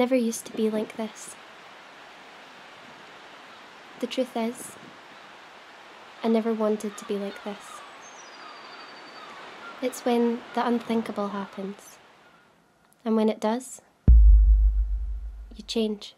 Never used to be like this. The truth is, I never wanted to be like this. It's when the unthinkable happens. And when it does, you change.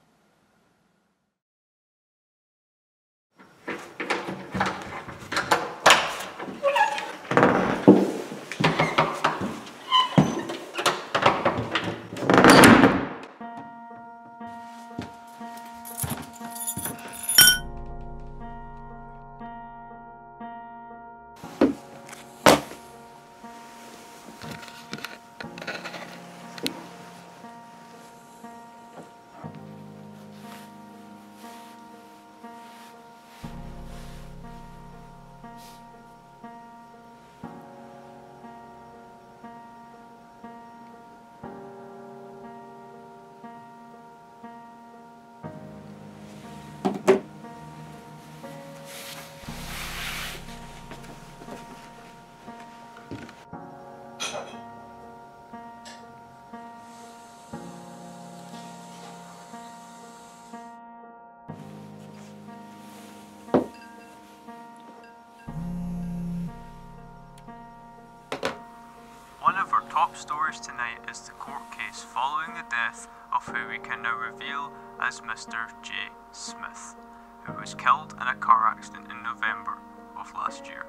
Top stories tonight is the court case following the death of who we can now reveal as Mr. J. Smith, who was killed in a car accident in November of last year.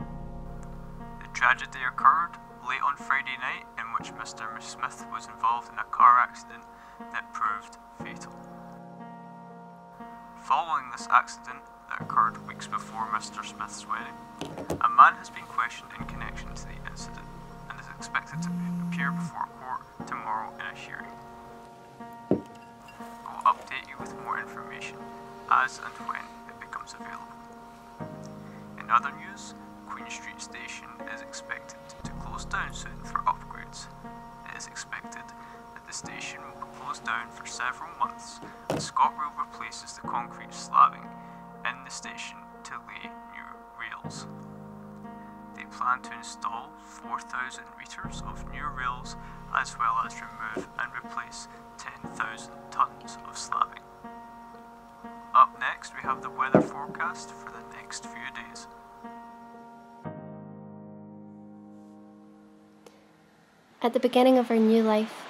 The tragedy occurred late on Friday night in which Mr. Smith was involved in a car accident that proved fatal. Following this accident that occurred weeks before Mr. Smith's wedding, a man has been questioned in connection to the incident expected to appear before court tomorrow in a hearing. I will update you with more information as and when it becomes available. In other news, Queen Street Station is expected to close down soon for upgrades. It is expected that the station will be closed down for several months and ScotRail replaces the concrete slabbing in the station to lay new rails. Plan to install 4,000 metres of new rails as well as remove and replace 10,000 tonnes of slabbing. Up next, we have the weather forecast for the next few days. At the beginning of our new life,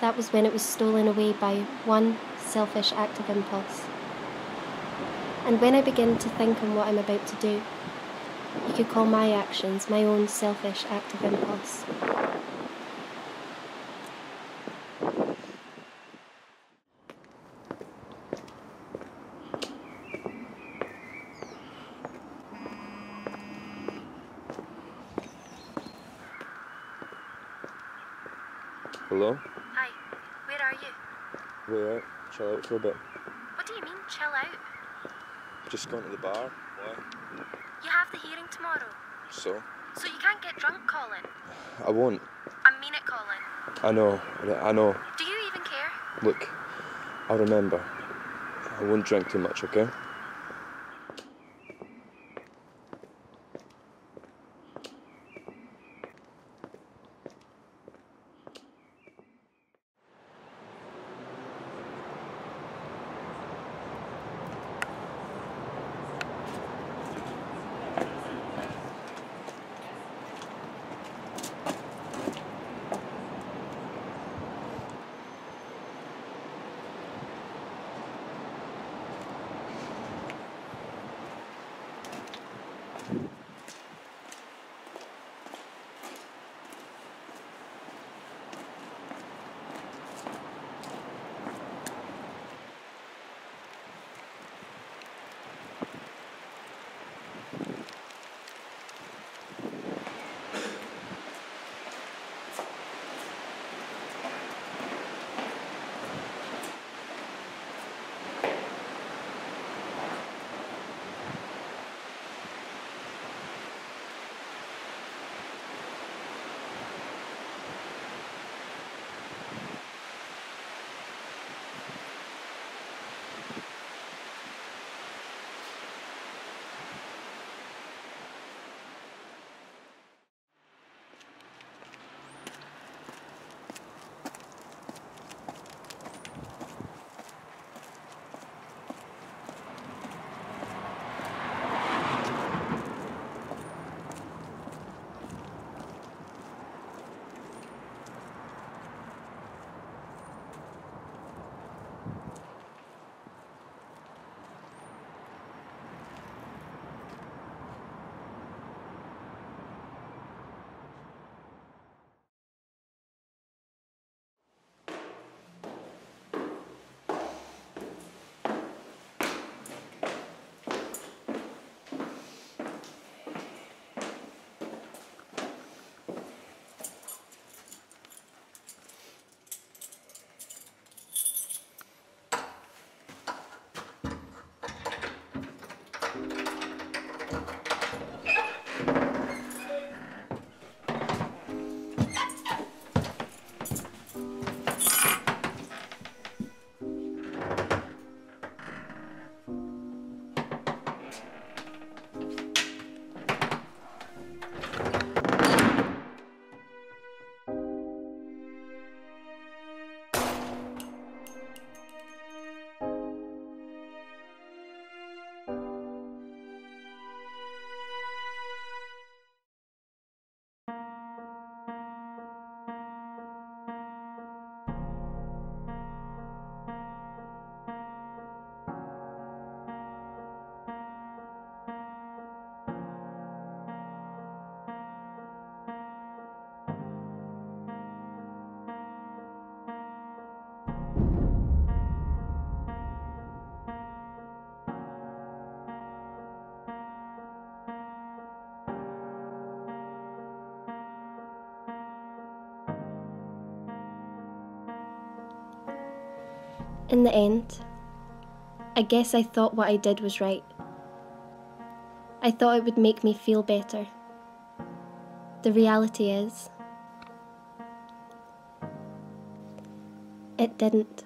that was when it was stolen away by one selfish act of impulse. And when I begin to think on what I'm about to do, you could call my actions my own selfish act of impulse. Hello? Hi, where are you? We're out. Chill out for a bit. What do you mean, chill out? Just gone to the bar. Why? You have the hearing tomorrow, So? so you can't get drunk, Colin. I won't. I mean it, Colin. I know. I know. Do you even care? Look, I'll remember. I won't drink too much, okay? In the end, I guess I thought what I did was right. I thought it would make me feel better. The reality is, it didn't.